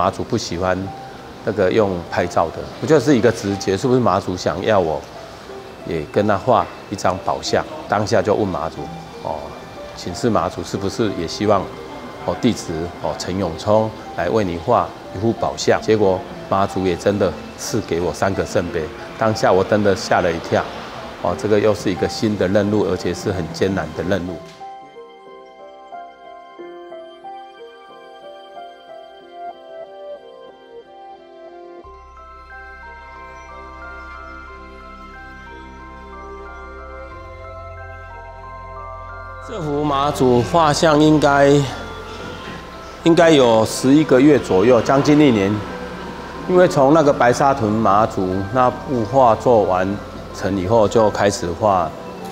马祖不喜欢那个用拍照的，我就是一个直觉，是不是马祖想要我也跟他画一张宝像？当下就问马祖，哦，请示马祖是不是也希望我弟子哦陈永聪来为你画一幅宝像？结果马祖也真的赐给我三个圣杯，当下我真的吓了一跳，哦，这个又是一个新的任务，而且是很艰难的任务。这幅马祖画像应该应该有十一个月左右，将近一年。因为从那个白沙屯马祖那幅画做完成以后，就开始画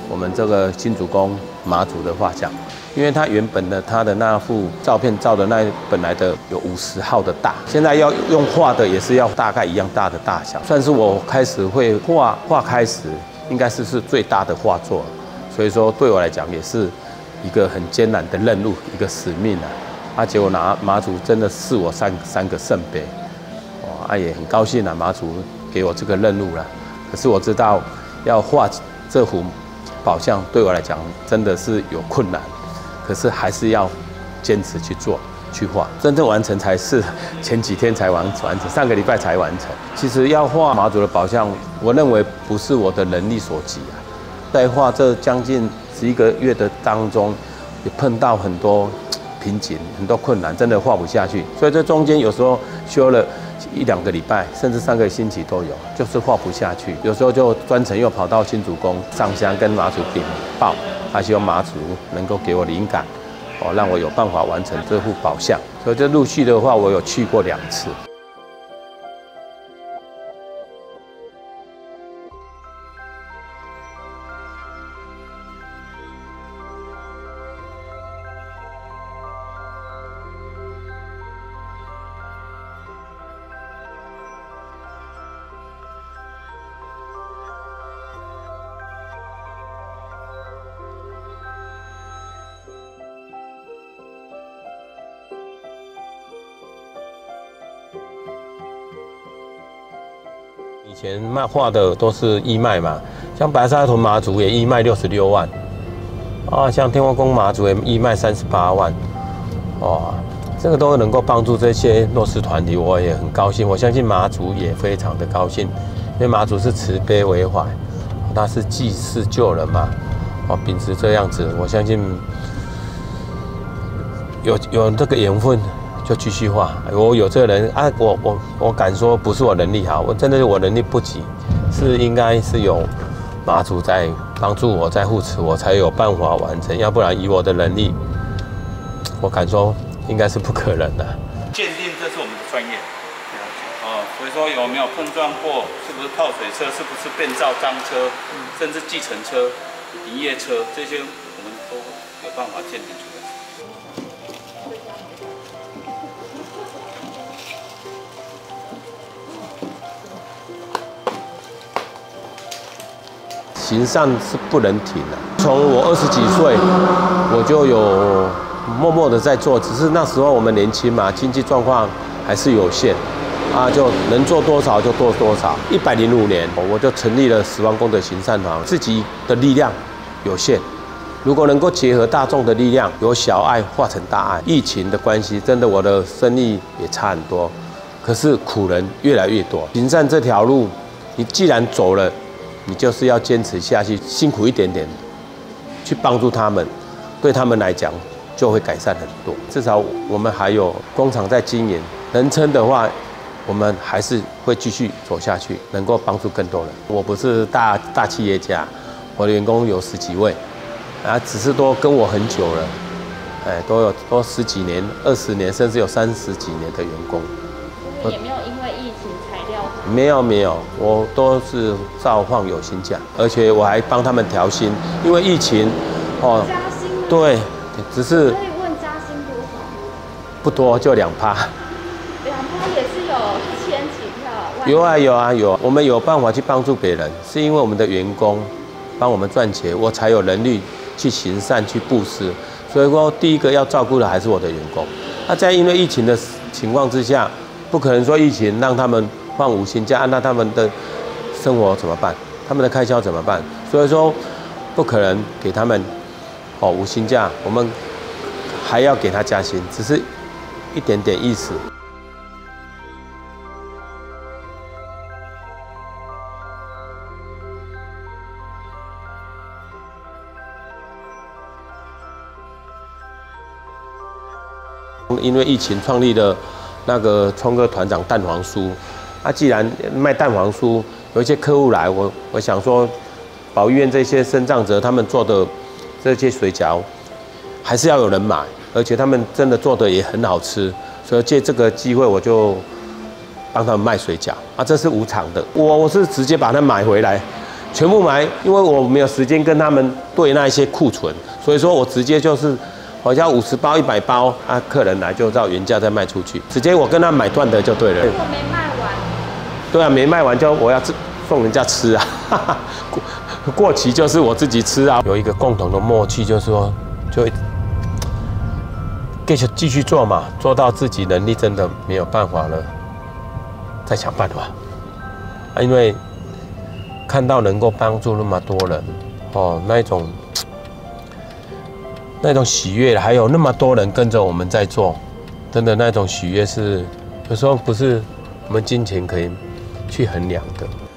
我们这个新主公马祖的画像。因为他原本的他的那幅照片照的那本来的有五十号的大，现在要用画的也是要大概一样大的大小，算是我开始会画画开始，应该是是最大的画作。所以说对我来讲也是一个很艰难的任务，一个使命啊！啊，结果拿马祖真的赐我三三个圣杯，哦，啊也很高兴啊，马祖给我这个任务了。可是我知道要画这幅宝像对我来讲真的是有困难，可是还是要坚持去做去画，真正完成才是前几天才完完成，上个礼拜才完成。其实要画马祖的宝像，我认为不是我的能力所及啊。在画这将近十一个月的当中，也碰到很多瓶颈、很多困难，真的画不下去。所以这中间有时候修了一两个礼拜，甚至三个星期都有，就是画不下去。有时候就专程又跑到新主宫上香，跟马祖禀报，还希望马祖能够给我灵感，哦，让我有办法完成这幅宝像。所以这陆续的话，我有去过两次。前卖画的都是义卖嘛，像白沙屯马祖也义卖六十六万，啊，像天后宫马祖也义卖三十八万，哦，这个都能够帮助这些弱势团体，我也很高兴。我相信马祖也非常的高兴，因为马祖是慈悲为怀，他是济世救人嘛，哦，秉持这样子，我相信有有这个缘分。就继续画，我有这个人啊，我我我敢说不是我能力好，我真的是我能力不及，是应该是有马祖在帮助我，在护持我，才有办法完成，要不然以我的能力，我敢说应该是不可能的。鉴定这是我们的专业，哦，所以说有没有碰撞过，是不是泡水车，是不是变造赃车，甚至计程车、营业车这些，我们都有办法鉴定出来。行善是不能停的。从我二十几岁，我就有默默的在做，只是那时候我们年轻嘛，经济状况还是有限，啊，就能做多少就做多少。一百零五年，我就成立了十万功德行善团。自己的力量有限，如果能够结合大众的力量，由小爱化成大爱。疫情的关系，真的我的生意也差很多，可是苦人越来越多。行善这条路，你既然走了。你就是要坚持下去，辛苦一点点，去帮助他们，对他们来讲就会改善很多。至少我们还有工厂在经营，能撑的话，我们还是会继续走下去，能够帮助更多人。我不是大大企业家，我的员工有十几位，啊，只是都跟我很久了，哎，都有都十几年、二十年，甚至有三十几年的员工。也没有因为没有没有，我都是照放有薪假，而且我还帮他们调薪，因为疫情，哦，加薪对，只是。可以问加薪多少？不多，就两趴。两趴也是有一千几票。有啊有啊有，我们有办法去帮助别人，是因为我们的员工帮我们赚钱，我才有能力去行善去布施。所以说，第一个要照顾的还是我的员工。那在因为疫情的情况之下。不可能说疫情让他们放五薪假，那他们的生活怎么办？他们的开销怎么办？所以说不可能给他们哦五薪假，我们还要给他加薪，只是一点点意思。因为疫情创立的那个聪哥团长蛋黄酥，啊，既然卖蛋黄酥，有一些客户来，我我想说，保育院这些生长者他们做的这些水饺，还是要有人买，而且他们真的做的也很好吃，所以借这个机会我就帮他们卖水饺啊，这是无偿的，我我是直接把它买回来，全部买，因为我没有时间跟他们对那一些库存，所以说我直接就是。好像五十包、一百包啊，客人来就照原价再卖出去，直接我跟他买断的就对了。对啊，没卖完就我要送人家吃啊，过过期就是我自己吃啊。有一个共同的默契，就是说，就继续继续做嘛，做到自己能力真的没有办法了，再想办法。啊，因为看到能够帮助那么多人，哦，那一种。那种喜悦，还有那么多人跟着我们在做，真的那种喜悦是有时候不是我们金钱可以去衡量的。